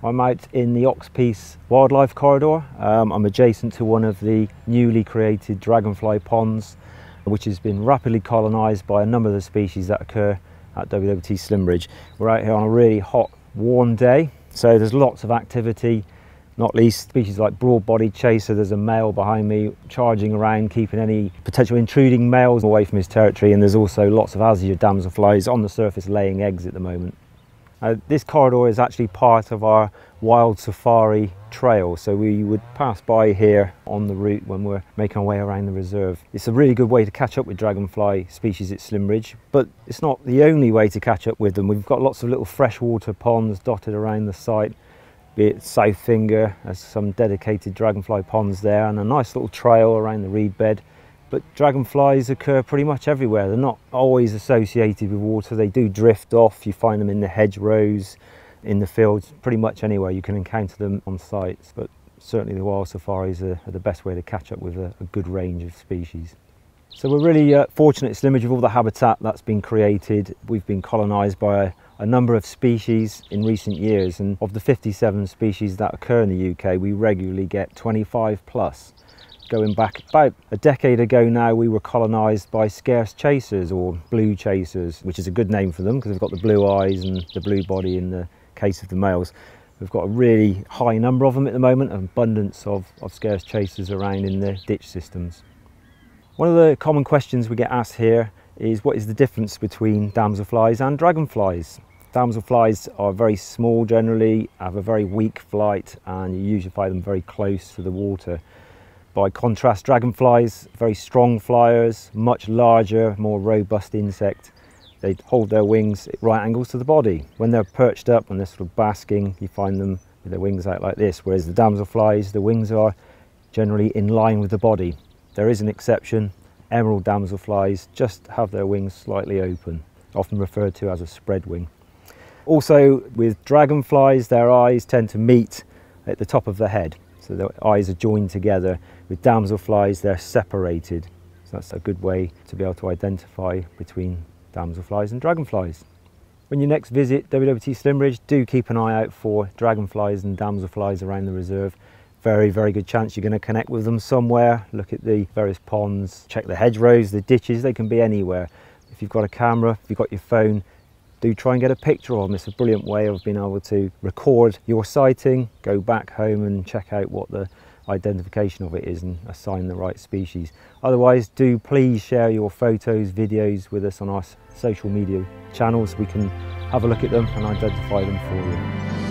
I'm out in the Ox Piece Wildlife Corridor. Um, I'm adjacent to one of the newly created dragonfly ponds, which has been rapidly colonised by a number of the species that occur at WWT Slimbridge. We're out here on a really hot, warm day, so there's lots of activity, not least species like broad-bodied chaser. There's a male behind me charging around, keeping any potential intruding males away from his territory, and there's also lots of azure damselflies on the surface laying eggs at the moment. Uh, this corridor is actually part of our wild safari trail, so we would pass by here on the route when we're making our way around the reserve. It's a really good way to catch up with dragonfly species at Slimbridge, but it's not the only way to catch up with them. We've got lots of little freshwater ponds dotted around the site, be it South Finger, there's some dedicated dragonfly ponds there, and a nice little trail around the reed bed. But dragonflies occur pretty much everywhere. They're not always associated with water. They do drift off. You find them in the hedgerows, in the fields, pretty much anywhere you can encounter them on sites. But certainly the wild safaris are, are the best way to catch up with a, a, good range of species. So we're really uh, fortunate at Slimbridge with all the habitat that's been created. We've been colonised by a, a number of species in recent years and of the 57 species that occur in the UK we regularly get 25 plus going back about a decade ago now we were colonised by scarce chasers or blue chasers which is a good name for them because they've got the blue eyes and the blue body in the case of the males. We've got a really high number of them at the moment an abundance of, of scarce chasers around in the ditch systems. One of the common questions we get asked here is what is the difference between damselflies and dragonflies? Damselflies are very small generally, have a very weak flight and you usually find them very close to the water. By contrast, dragonflies, very strong flyers, much larger, more robust insect. They hold their wings at right angles to the body. When they're perched up and they're sort of basking, you find them with their wings out like this, whereas the damselflies, the wings are generally in line with the body. There is an exception. Emerald damselflies just have their wings slightly open, often referred to as a spread wing. Also with dragonflies, their eyes tend to meet at the top of the head. So the eyes are joined together. With damselflies, they're separated. So that's a good way to be able to identify between damselflies and dragonflies. When you next visit WWT Slimbridge, do keep an eye out for dragonflies and damselflies around the reserve. Very, very good chance you're going to connect with them somewhere. Look at the various ponds, check the hedgerows, the ditches, they can be anywhere. If you've got a camera, if you've got your phone, do try and get a picture of them. It's a brilliant way of being able to record your sighting, go back home and check out what the identification of it is and assign the right species. Otherwise, do please share your photos, videos with us on our social media channels. We can have a look at them and identify them for you.